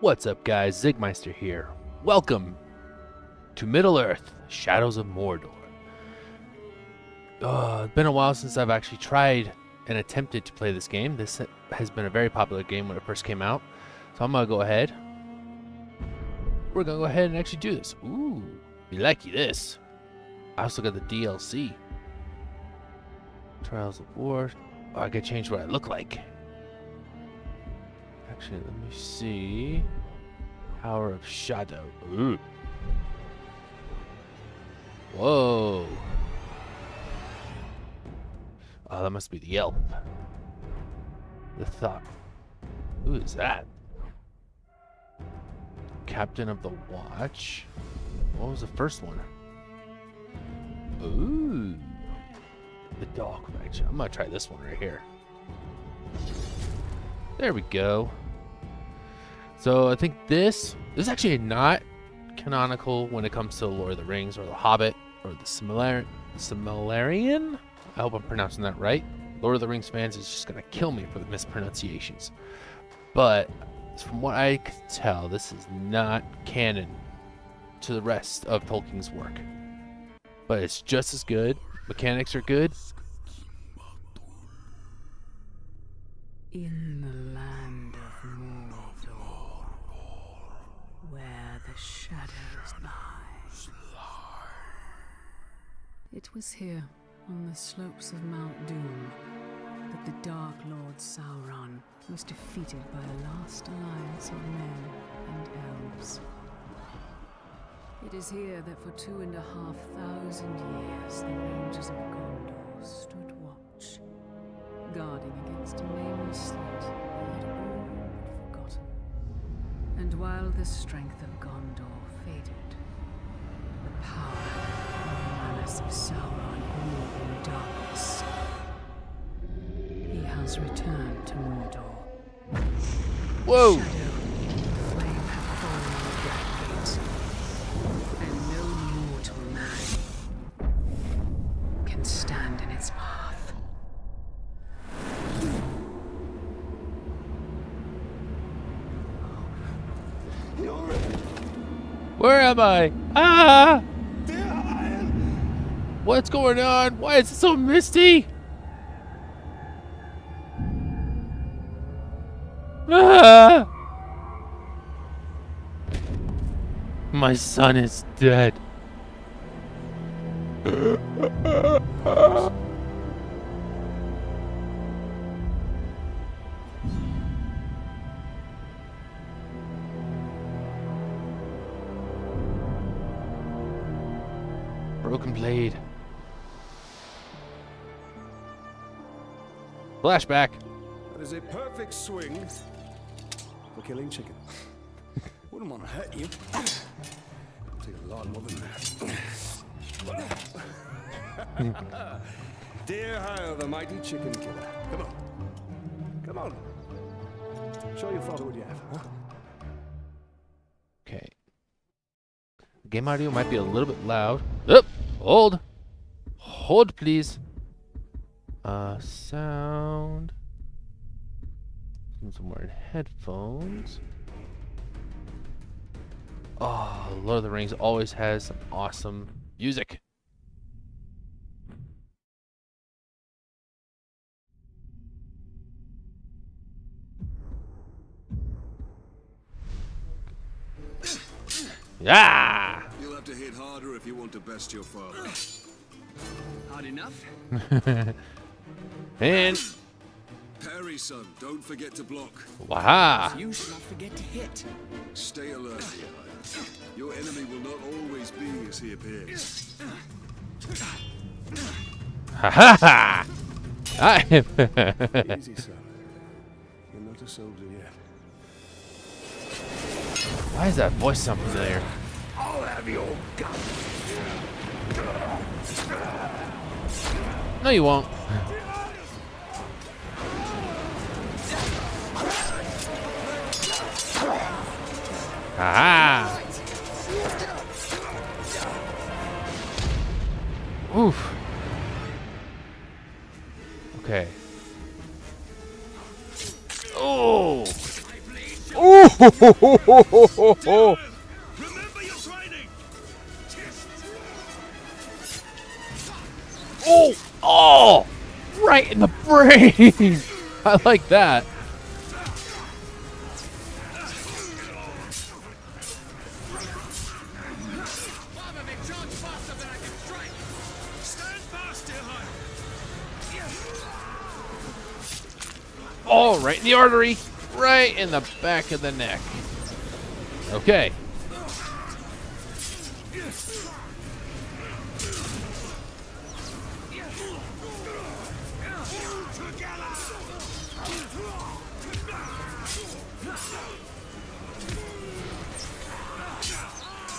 What's up, guys? Ziegmeister here. Welcome to Middle Earth Shadows of Mordor. Uh, it's been a while since I've actually tried and attempted to play this game. This has been a very popular game when it first came out. So I'm to go ahead. We're to go ahead and actually do this. Ooh, be lucky this. I also got the DLC. Trials of War. Oh, I could change what I look like. Actually, let me see. Power of Shadow. Ooh. Whoa. Oh, that must be the elf. The thought. Who is that? Captain of the Watch. What was the first one? Ooh. The dog right. I'm gonna try this one right here. There we go. So I think this, this is actually not canonical when it comes to Lord of the Rings or The Hobbit or the Similar Similarian. I hope I'm pronouncing that right. Lord of the Rings fans is just gonna kill me for the mispronunciations. But from what I can tell, this is not canon to the rest of Tolkien's work. But it's just as good. Mechanics are good. In the shadows lie. It was here, on the slopes of Mount Doom, that the Dark Lord Sauron was defeated by a last alliance of men and elves. It is here that for two and a half thousand years the Rangers of Gondor stood watch, guarding against a nameless threat they had. And while the strength of Gondor faded, the power and malice of Sauron grew in darkness. He has returned to Mordor. Whoa! Shadow, Where am I? Ah! What's going on? Why is it so misty? Ah! My son is dead. Broken blade. Flashback. That is a perfect swing for killing chicken. Wouldn't want to hurt you. Take a lot more than that. Dirhael, the mighty chicken killer. Come on. Come on. Show your father what you have, huh? Okay. Game audio might be a little bit loud. Up, hold, hold, please. Uh, sound. Somewhere in headphones. Oh, Lord of the Rings always has some awesome music. Yeah! You want to best your father. Hard enough? And Parry, son. Don't forget to block. waha! You should not forget to hit. Stay alert, dear Your enemy will not always be as he appears. Ha ha ha! I Easy, son. You're not a soldier yet. Why does that voice sound familiar? I'll have your gun. No, you won't. Aha! Oof. Okay. Oh! Oh! Oh! Oh! Right in the brain! I like that. Oh, right in the artery. Right in the back of the neck. Okay.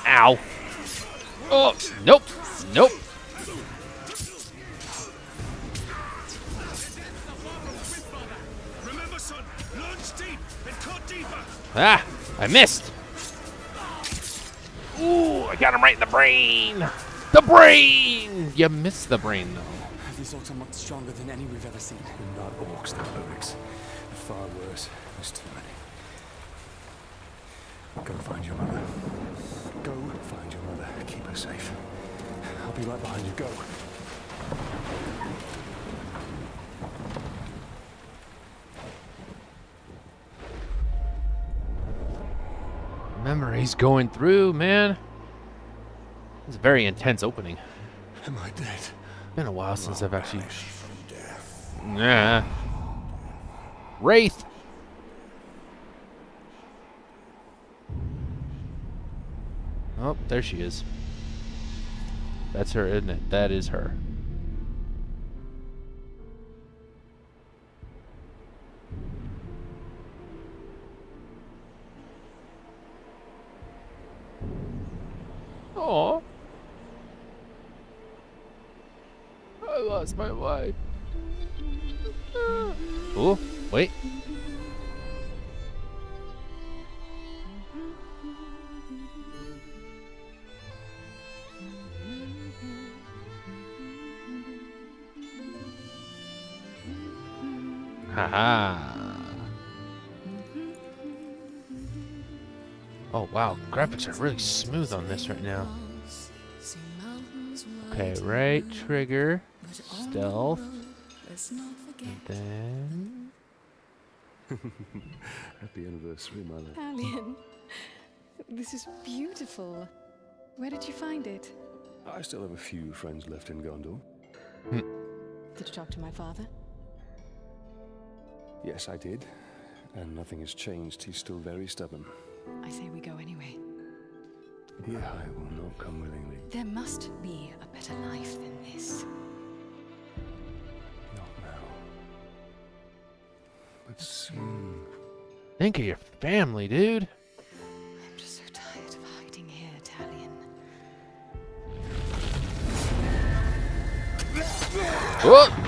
Ow. Oh, nope. Nope. Remember, son, launch deep and cut deeper! Ah, I missed. Ooh, I got him right in the brain. The brain. You missed the brain though. These orcs are much stronger than any we've ever seen. They're not orcs, they're Uruks. They're far worse. There's too many. Go find your mother. Find your mother. Keep her safe. I'll be right behind you. Go. Memories going through, man. It's a very intense opening. Am I dead? Been a while since I've actually. Yeah. Wraith. Oh, there she is. That's her, isn't it? That is her. Aw. I lost my wife. Oh, wait. Wow, graphics are really smooth on this right now. Okay, right trigger, stealth, and then Happy anniversary, my love. Alien, this is beautiful. Where did you find it? I still have a few friends left in Gondor. Hmm. Did you talk to my father? Yes, I did. And nothing has changed. He's still very stubborn. I say we go anyway. Here I will not come willingly. There must be a better life than this. Not now. But soon. think of your family, dude. I'm just so tired of hiding here, Talion. Oh,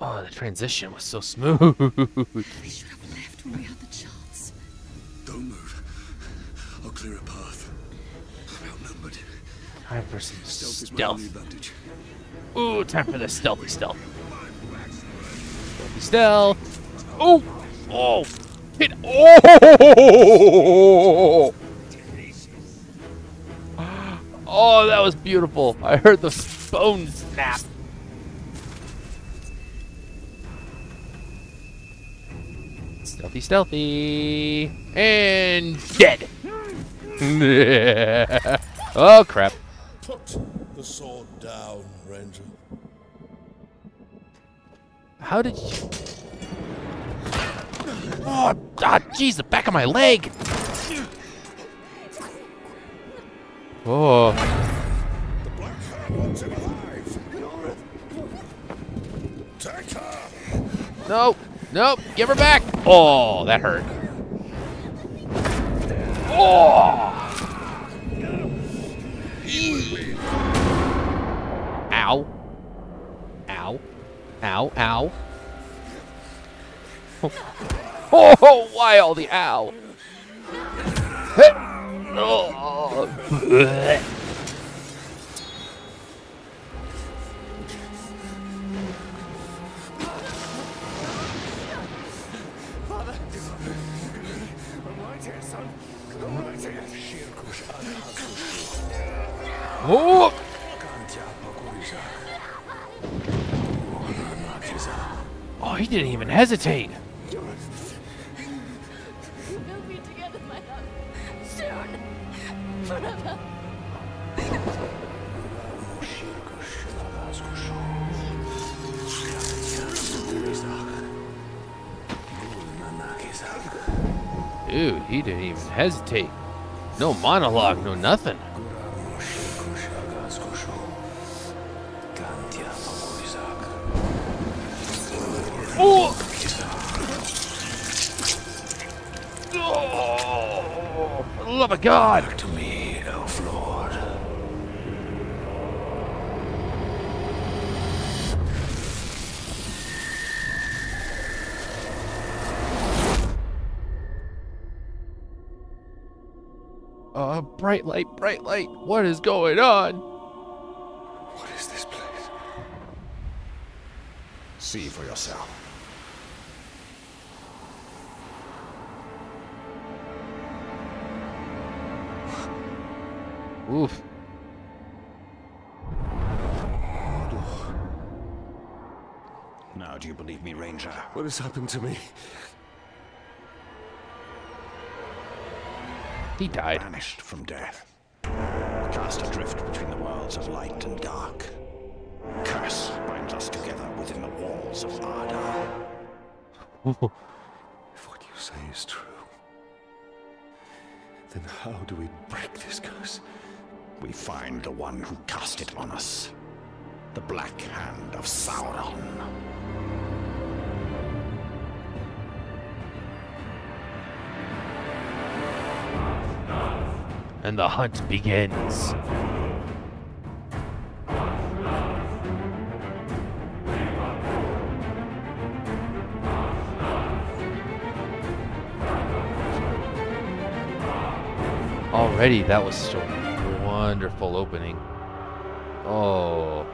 oh, the transition was so smooth. We should have left when we had the chance. Don't move. I'll clear a path. I'm outnumbered. Time for some Stealth is my stealth. only. Ooh, time for the stealthy stealth. Stealthy stealth. Oh, oh, hit. Oh, oh, that was beautiful. I heard the bone snap. Stealthy, stealthy, and dead. oh crap. Put the sword down, Ranger. How did you? Oh, ah, jeez, the back of my leg. Oh, The Black Hand wants him alive. Take her. no, no, give her back. Oh, that hurt. Oh. Ow. Ow. Ow, ow. Oh, why all the ow? Oh. Oh! Oh, he didn't even hesitate. Dude, he didn't even hesitate. No monologue, no nothing. Oh! Oh, love of God! Bright light, bright light. What is going on? What is this place? See for yourself. Oof. Now, do you believe me, Ranger? What has happened to me? He died. Banished from death. Cast adrift between the worlds of light and dark. Curse binds us together within the walls of Arda. If what you say is true, then how do we break this curse? We find the one who cast it on us. The Black Hand of Sauron. And the hunt begins. Already, that was such a wonderful opening. Oh.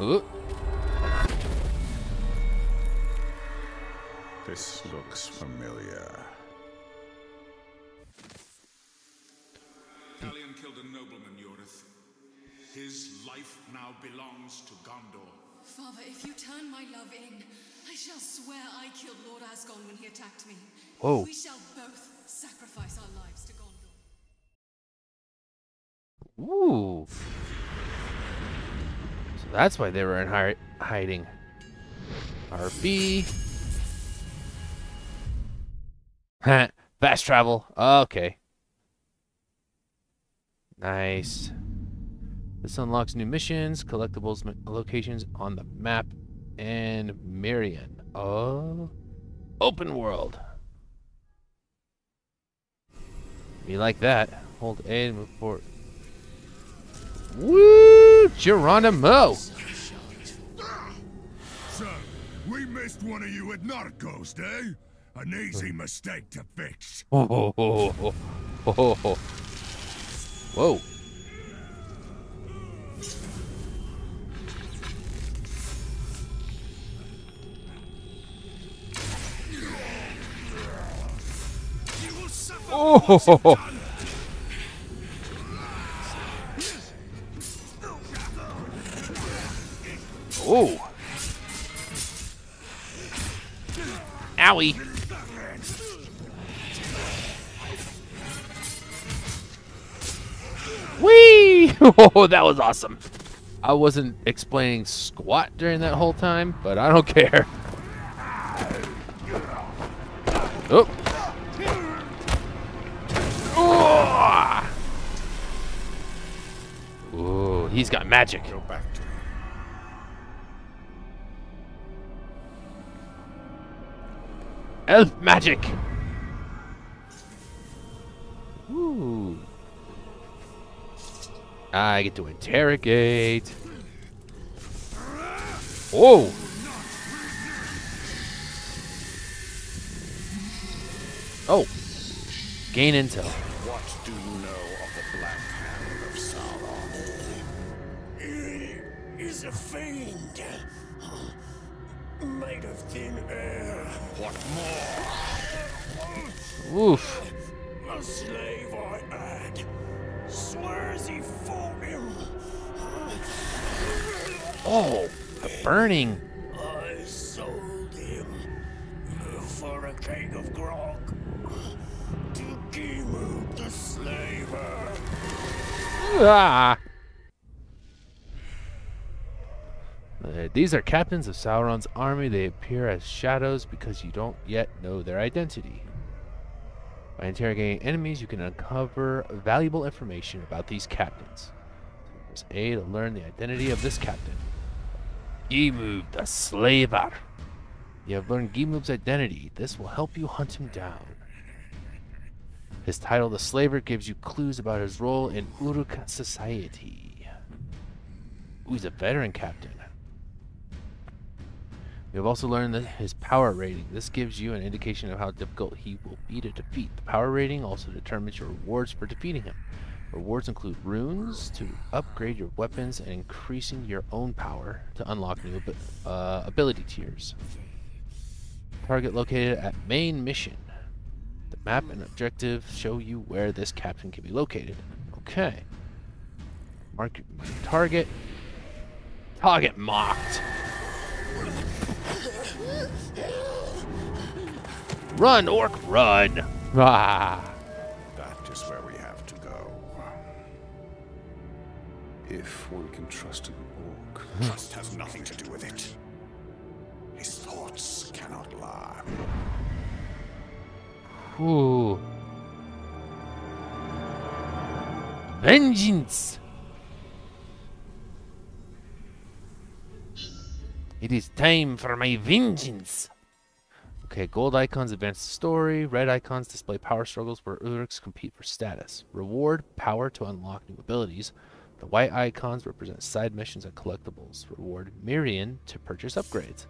Ooh. This looks familiar. Talion killed a nobleman, Yorith. His life now belongs to Gondor. Father, if you turn my love in, I shall swear I killed Lord Asgon when he attacked me. Whoa. We shall both sacrifice our lives to Gondor. Ooh. So that's why they were in hi- hiding. RB. Fast travel. Okay. Nice. This unlocks new missions, collectibles, locations on the map, and Mirian. Oh. Open world. You like that? Hold A and move forward. Woo! Geronimo! So, we missed one of you at Narcos, eh? An easy mistake to fix. Whoa, whoa, whoa, whoa, whoa, whoa. Whoa. Oh, oh. Owie. Oh, that was awesome. I wasn't explaining squat during that whole time, but I don't care. Oh. Oh. Ooh, he's got magic. Go back to. Elf magic. Ooh. I get to interrogate. Whoa. Oh. Gain intel. What do you know of the Black Hand of Sauron? He is a fiend. Made of thin air. What more? Oof. A slave I had. Swears he. Oh, the burning. I sold him for a keg of grog to Gimub the slaver. Ah. Uh, these are captains of Sauron's army. They appear as shadows because you don't yet know their identity. By interrogating enemies, you can uncover valuable information about these captains. Press A to learn the identity of this captain. Gimub the Slaver. You have learned Gimub's identity. This will help you hunt him down. His title, the Slaver, gives you clues about his role in Uruk society. Ooh, he's a veteran captain. We have also learned that his power rating. This gives you an indication of how difficult he will be to defeat. The power rating also determines your rewards for defeating him. Rewards include runes to upgrade your weapons and increasing your own power to unlock new uh, ability tiers. Target located at main mission. The map and objective show you where this captain can be located. Okay. Mark target. Target marked. Run, orc, run! Ah. That is where we have to go. If one can trust an orc. Trust has nothing to do with it. His thoughts cannot lie. Ooh. Vengeance! It is time for my vengeance! Okay, gold icons advance the story. Red icons display power struggles where Uruks compete for status. Reward power to unlock new abilities. The white icons represent side missions and collectibles. Reward Mirian to purchase upgrades.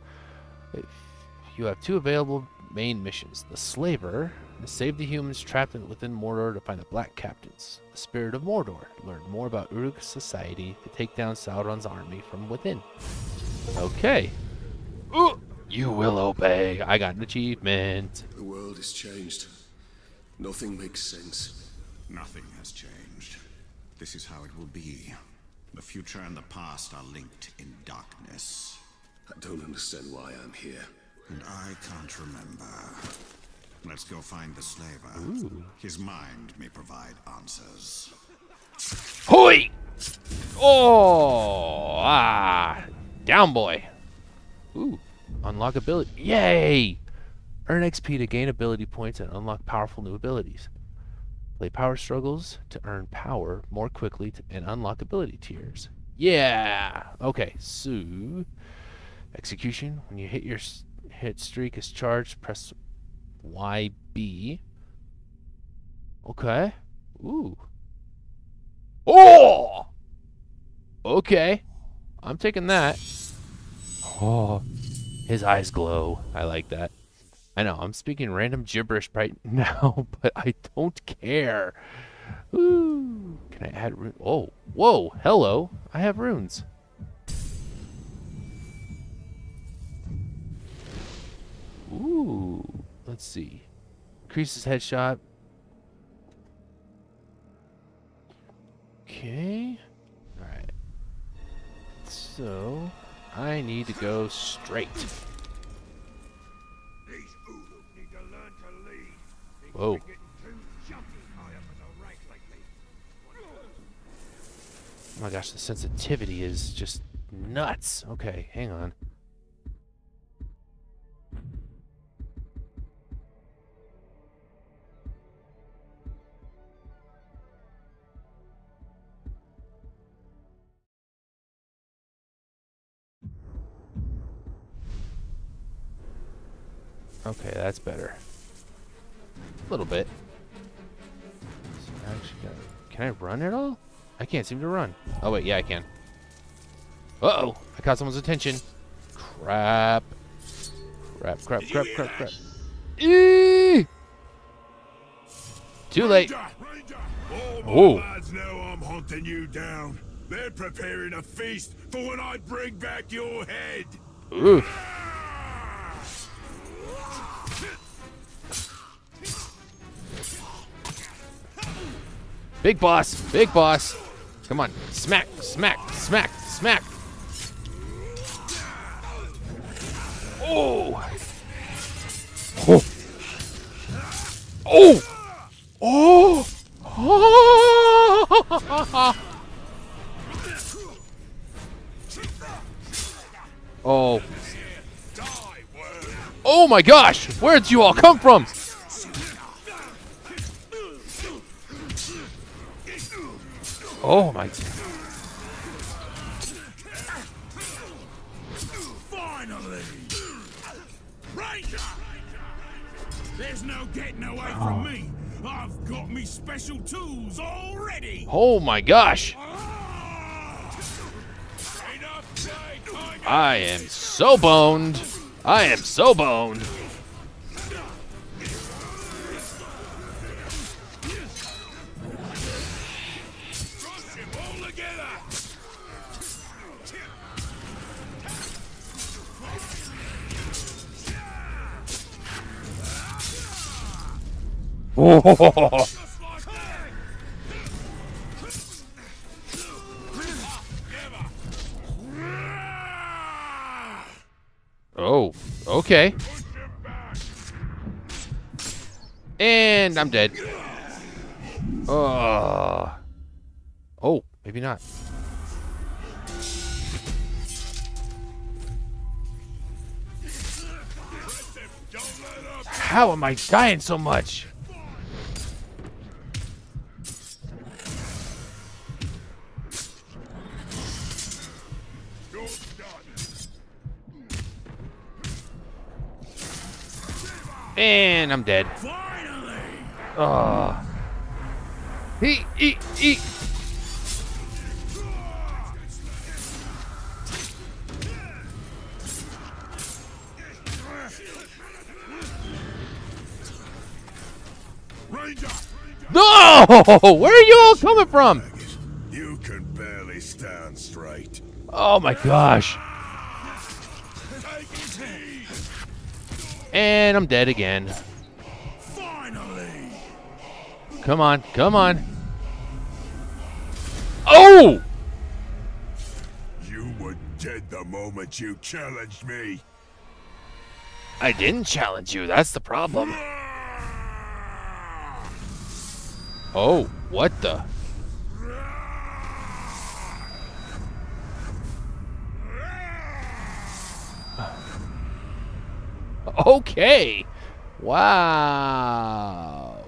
You have two available main missions the Slaver, save the humans trapped within Mordor to find the Black Captains. The Spirit of Mordor, learn more about Uruk society to take down Sauron's army from within. Okay. Ooh, you will obey. I got an achievement. The world has changed. Nothing makes sense. Nothing has changed. This is how it will be. The future and the past are linked in darkness. I don't understand why I'm here. And I can't remember. Let's go find the slaver. His mind may provide answers. Hoi! Oh, ah, down boy. Ooh, unlock ability. Yay! Earn XP to gain ability points and unlock powerful new abilities. Play power struggles to earn power more quickly and unlock ability tiers. Yeah. Okay. So, execution. When you hit your hit streak is charged, press YB. Okay. Ooh. Oh! Okay. I'm taking that. Oh. His eyes glow. I like that. I know, I'm speaking random gibberish right now, but I don't care. Ooh. Can I add rune? Oh, whoa, hello. I have runes. Ooh. Let's see. Increases headshot. Okay. Alright. So, I need to go straight. Whoa. Oh my gosh, the sensitivity is just nuts. Okay, hang on. Okay, that's better. A little bit. So I actually gotta- can I run at all? I can't seem to run. Oh wait, yeah I can. Uh oh! I caught someone's attention. Crap. Crap, crap, crap, crap, crap. Eee! Too late. All my Whoa. lads know I'm hunting you down. They're preparing a feast for when I bring back your head. Oof. Big boss. Big boss. Come on. Smack, smack, smack, smack. Oh. Oh. Oh. Oh. Oh. Oh. Oh my gosh! Where'd you all come from? Oh my. Finally! Ranger! There's no getting away from ah. me. I've got me special tools already. Oh my gosh! Ah! I am so boned. I am so boned. Oh. Okay. And I'm dead. Uh, oh, maybe not. How am I dying so much? And I'm dead. Oh. He, he, he. Ranger! No! Where are you all coming from? You can barely stand straight. Oh my gosh. And I'm dead again. Finally! Come on, come on. Oh! You were dead the moment you challenged me. I didn't challenge you. That's the problem. Ah! Oh, what the? Okay. Wow.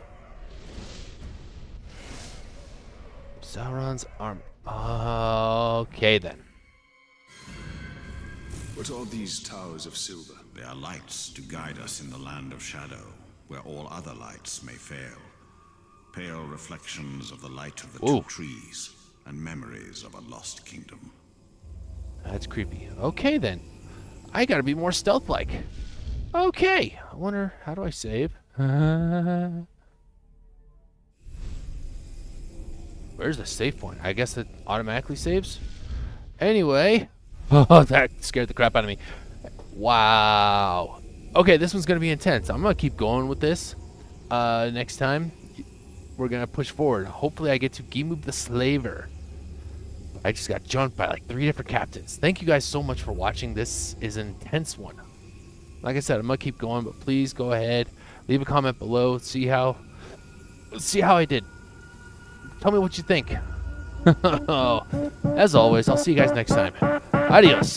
Sauron's arm. Okay then. What are these towers of silver? They are lights to guide us in the land of shadow, where all other lights may fail. Pale reflections of the light of the Ooh. two trees, and memories of a lost kingdom. That's creepy. Okay then. I gotta be more stealth-like. Okay. I wonder how do I save? Where's the save point? I guess it automatically saves. Anyway, oh that scared the crap out of me. Wow. Okay, this one's gonna be intense. I'm gonna keep going with this. Uh, next time we're gonna push forward. Hopefully, I get to Gimub the Slaver. I just got jumped by like three different captains. Thank you guys so much for watching. This is an intense one. Like I said, I'm gonna keep going, but please go ahead, leave a comment below, see how, see how I did. Tell me what you think. As always, I'll see you guys next time. Adios.